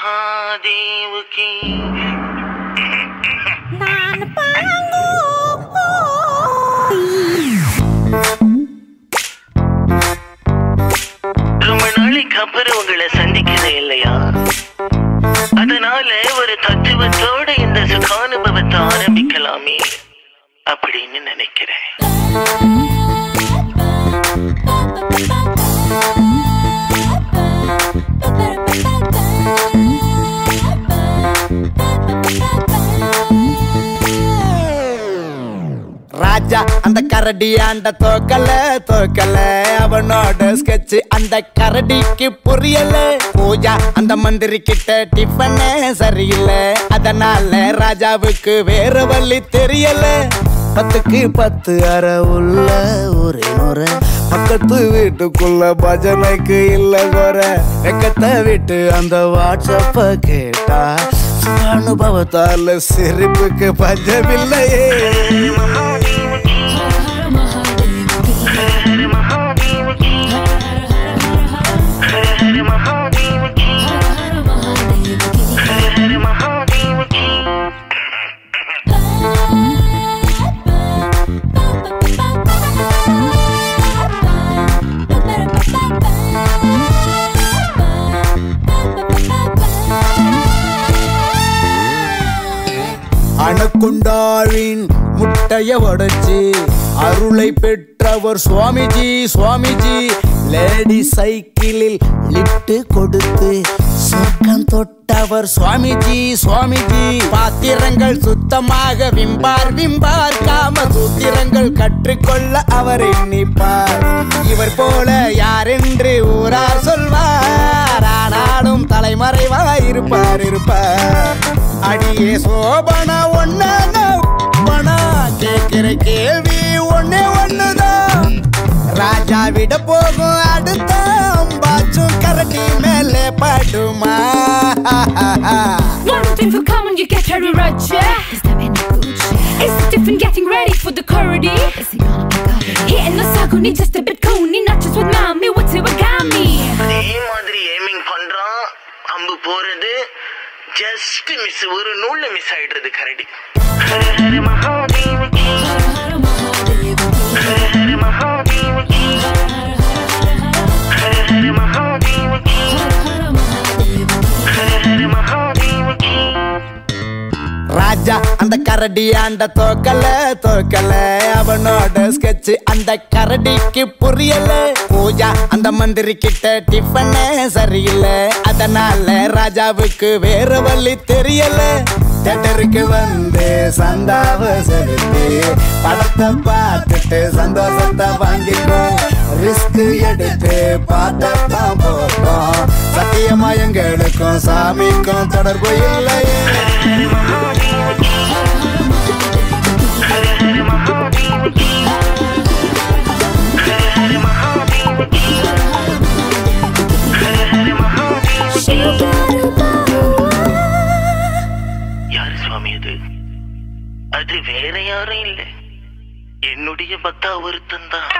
மகாதேவகி ரொம்ப நாளைக்கு அப்புறம் உங்களை சந்திக்கிறது இல்லையா? அதனால ஒரு தத்துவத்தோட இந்த சுகானுபவத்தை ஆரம்பிக்கலாமே அப்படின்னு நினைக்கிறேன். அந்த தோக்கல தோக்கல. அவனோட ஸ்கெட்ச் அந்த கரடிக்கு புரியல. பூஜா அந்த மந்திரி கிட்ட டிஃபனே சரியில்லை. அதனால ராஜாவுக்கு வேற வழி தெரியல. பத்துக்கு பத்து அரை உள்ள ஒரே முறை பக்கத்து வீட்டுக்குள்ள பஜனைக்கு இல்ல குறை வெக்கத்தை விட்டு அந்த வாட்ஸ்அப்ப கேட்டா அனுபவத்தால சிரிப்புக்கு பஞ்சமில்லையே. அணுக்குண்டாவின் முட்டைய உடைச்சு அருளை பெற்றவர் சுவாமிஜி சுவாமிஜி. லேடி சைக்கிளில் லிப்ட் கொடுத்து சொர்க்கம் தொட்டவர் சுவாமிஜி சுவாமிஜி. பாத்திரங்கள் சுத்தமாக விம்பார் விம்பார். காம சூத்திரங்கள் கற்றுக்கொள்ள அவர் எண்ணிப்பார். இவர் போல யாரென்று ஊரார் சொல்வார். ஆனாலும் தலைமறைவாய் இருப்பார் இருப்பார். அடியே சோபனா ஒன்னா கேட்கிற கேள்வி ஒன்னே ஒண்ணுதான் ராஜா விட போகும் அடுத்த அம்பாச்சும் கரடி மேலே படுமா One thing for common, you get Harry Roger. Is there any good shit? Is different getting ready for the curry? Is he gonna be coming? Hitting the saguni just a bit coney, not just with mommy, what's it with me? அதே மாதிரி aiming பண்றான் அம்பு போறது just miss ஒரு நூல்ல miss ஆயிடுறது கரடி. ஹர ஹர ஹர ஹர ஹர ஹர ஹர ஹர ராஜா அந்த கரடி அந்த தோக்கல தோக்கல. அவனோட ஸ்கெட்ச் அந்த கரடிக்கு புரியல. பூஜா அந்த மந்திரி கிட்ட டிஃபன் சரியில்லை. அதனால ராஜாவுக்கு வேற வழி தெரியல. தேட்டருக்கு வந்து சந்தாவ செலுத்தி படத்தை பார்த்துட்டு சந்தோஷத்தை வாங்கிக்கோ. ரிஸ்க் எடுத்து பார்த்ததான் போட்டோம் சத்தியமா எங்களுக்கும் சாமிக்கும் தொடர்பு இல்லையே. வேற யாரும் இல்லை. என்னுடைய பக்தா ஒருத்தன் தான்.